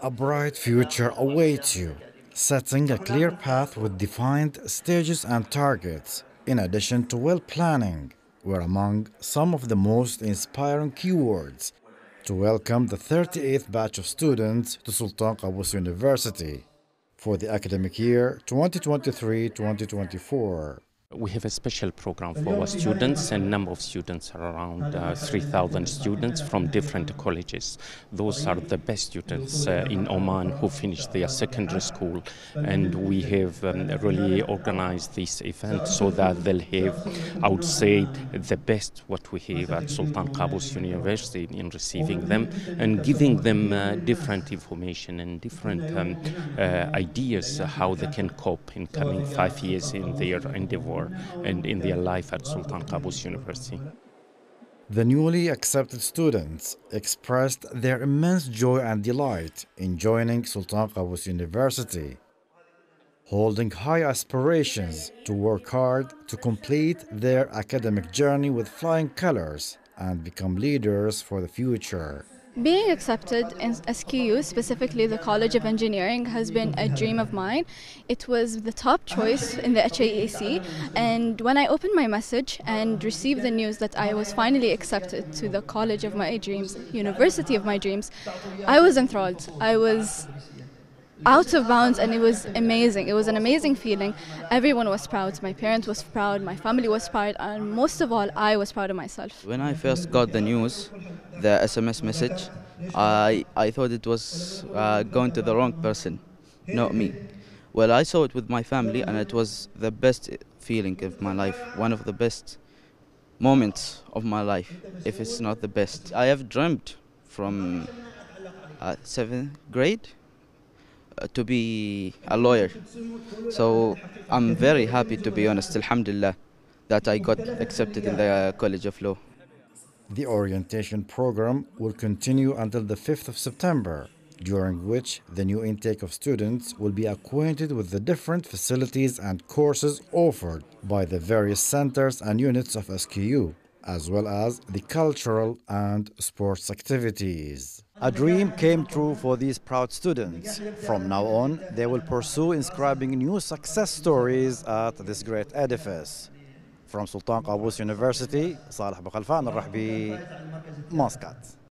A bright future awaits you, setting a clear path with defined stages and targets, in addition to well planning, were among some of the most inspiring keywords to welcome the 38th batch of students to Sultan Qaboos University for the academic year 2023 2024. We have a special program for our students, and number of students are around uh, 3,000 students from different colleges. Those are the best students uh, in Oman who finished their secondary school, and we have um, really organized this event so that they'll have, I would say, the best what we have at Sultan Qaboos University in receiving them and giving them uh, different information and different um, uh, ideas how they can cope in coming five years in their endeavor and in their life at Sultan Qaboos University. The newly accepted students expressed their immense joy and delight in joining Sultan Qaboos University, holding high aspirations to work hard to complete their academic journey with flying colors and become leaders for the future. Being accepted in SQU, specifically the College of Engineering, has been a dream of mine. It was the top choice in the HAEC, and when I opened my message and received the news that I was finally accepted to the college of my dreams, university of my dreams, I was enthralled. I was out of bounds and it was amazing. It was an amazing feeling. Everyone was proud. My parents was proud, my family was proud, and most of all, I was proud of myself. When I first got the news, the SMS message, I, I thought it was uh, going to the wrong person, not me. Well, I saw it with my family and it was the best feeling of my life, one of the best moments of my life, if it's not the best. I have dreamt from uh, seventh grade Uh, to be a lawyer. So I'm very happy to be honest, alhamdulillah, that I got accepted in the uh, College of Law. The orientation program will continue until the 5th of September, during which the new intake of students will be acquainted with the different facilities and courses offered by the various centers and units of SQU, as well as the cultural and sports activities. A dream came true for these proud students. From now on, they will pursue inscribing new success stories at this great edifice. From Sultan Qaboos University, Saleh Bukhalfan al-Rahbi, Muscat.